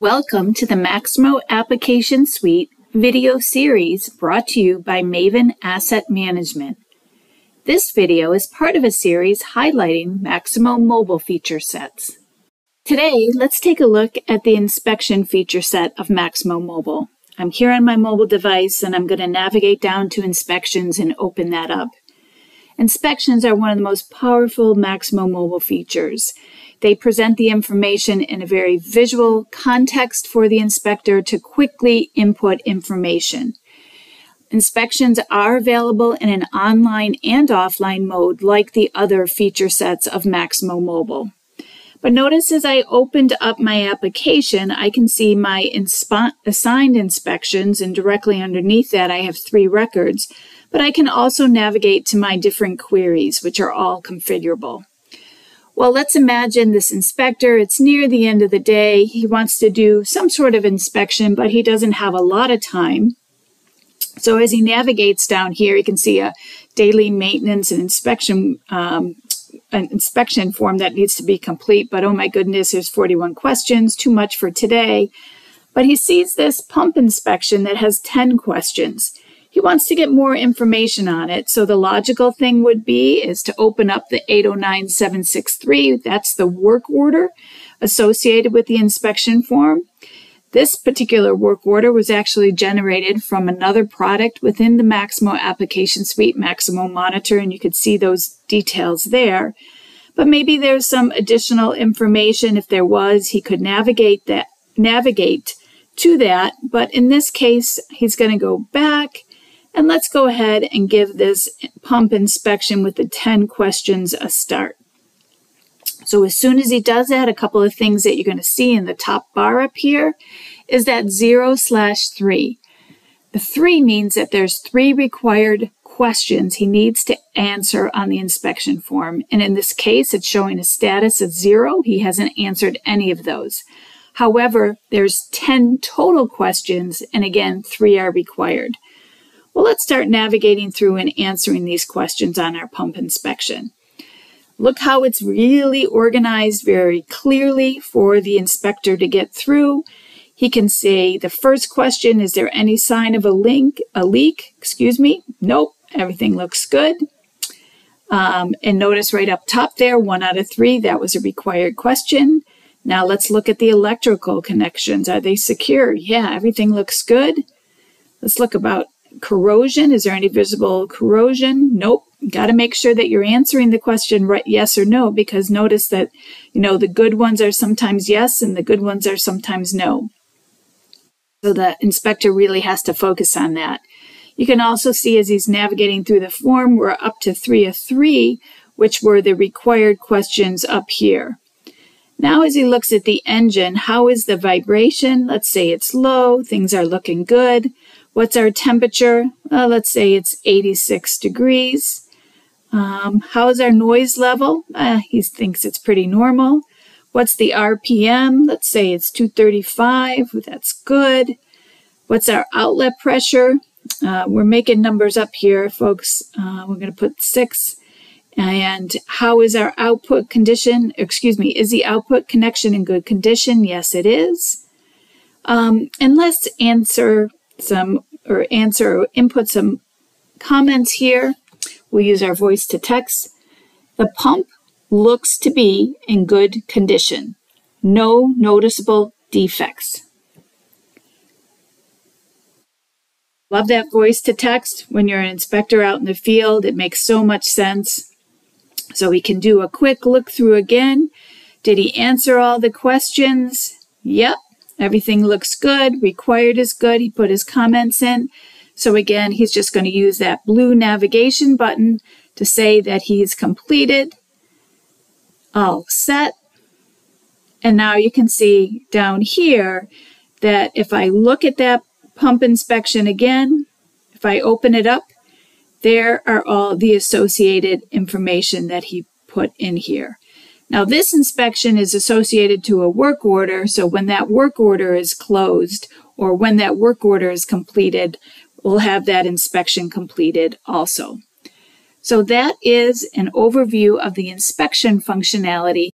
Welcome to the Maximo Application Suite video series brought to you by Maven Asset Management. This video is part of a series highlighting Maximo mobile feature sets. Today, let's take a look at the inspection feature set of Maximo Mobile. I'm here on my mobile device and I'm going to navigate down to inspections and open that up. Inspections are one of the most powerful Maximo mobile features. They present the information in a very visual context for the inspector to quickly input information. Inspections are available in an online and offline mode like the other feature sets of Maximo Mobile. But notice as I opened up my application, I can see my assigned inspections, and directly underneath that, I have three records. But I can also navigate to my different queries, which are all configurable. Well, let's imagine this inspector. It's near the end of the day. He wants to do some sort of inspection, but he doesn't have a lot of time. So as he navigates down here, you can see a daily maintenance and inspection um, an inspection form that needs to be complete. But oh my goodness, there's 41 questions, too much for today. But he sees this pump inspection that has 10 questions he wants to get more information on it. So the logical thing would be is to open up the 809763. That's the work order associated with the inspection form. This particular work order was actually generated from another product within the Maximo application suite, Maximo Monitor, and you could see those details there. But maybe there's some additional information. If there was, he could navigate that, navigate to that. But in this case, he's going to go back and let's go ahead and give this pump inspection with the 10 questions a start. So as soon as he does that, a couple of things that you're going to see in the top bar up here is that 0 slash 3. The 3 means that there's three required questions he needs to answer on the inspection form. And in this case, it's showing a status of 0. He hasn't answered any of those. However, there's 10 total questions, and again, 3 are required. Well, let's start navigating through and answering these questions on our pump inspection. Look how it's really organized very clearly for the inspector to get through. He can say the first question, is there any sign of a link, a leak? Excuse me. Nope. Everything looks good. Um, and notice right up top there, one out of three, that was a required question. Now let's look at the electrical connections. Are they secure? Yeah, everything looks good. Let's look about corrosion. Is there any visible corrosion? Nope. Got to make sure that you're answering the question right, yes or no, because notice that, you know, the good ones are sometimes yes and the good ones are sometimes no. So the inspector really has to focus on that. You can also see as he's navigating through the form, we're up to three of three, which were the required questions up here. Now, as he looks at the engine, how is the vibration? Let's say it's low, things are looking good. What's our temperature? Uh, let's say it's 86 degrees. Um, how is our noise level? Uh, he thinks it's pretty normal. What's the RPM? Let's say it's 235. That's good. What's our outlet pressure? Uh, we're making numbers up here, folks. Uh, we're going to put six. And how is our output condition? Excuse me, is the output connection in good condition? Yes, it is. Um, and let's answer some or answer or input some comments here. We'll use our voice to text. The pump looks to be in good condition. No noticeable defects. Love that voice to text when you're an inspector out in the field. It makes so much sense. So we can do a quick look through again. Did he answer all the questions? Yep. Everything looks good. Required is good. He put his comments in. So again, he's just going to use that blue navigation button to say that he's completed. All set. And now you can see down here that if I look at that pump inspection again, if I open it up, there are all the associated information that he put in here. Now, this inspection is associated to a work order, so when that work order is closed or when that work order is completed, we'll have that inspection completed also. So that is an overview of the inspection functionality